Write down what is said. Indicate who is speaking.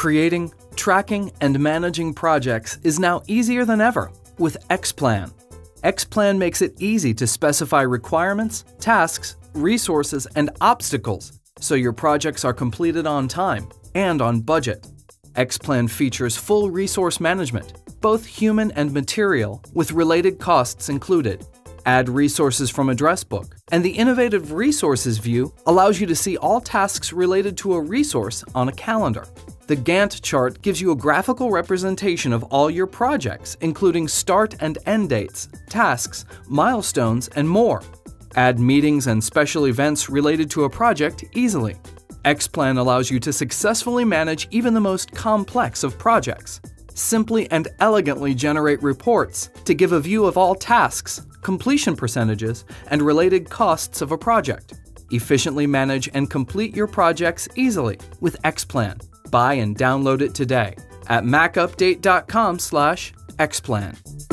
Speaker 1: Creating, tracking, and managing projects is now easier than ever with xPlan. xPlan makes it easy to specify requirements, tasks, resources, and obstacles so your projects are completed on time and on budget. xPlan features full resource management, both human and material, with related costs included. Add resources from address book, and the Innovative Resources view allows you to see all tasks related to a resource on a calendar. The Gantt chart gives you a graphical representation of all your projects, including start and end dates, tasks, milestones, and more. Add meetings and special events related to a project easily. xPlan allows you to successfully manage even the most complex of projects. Simply and elegantly generate reports to give a view of all tasks, completion percentages, and related costs of a project. Efficiently manage and complete your projects easily with xPlan. Buy and download it today at macupdate.com/xplan.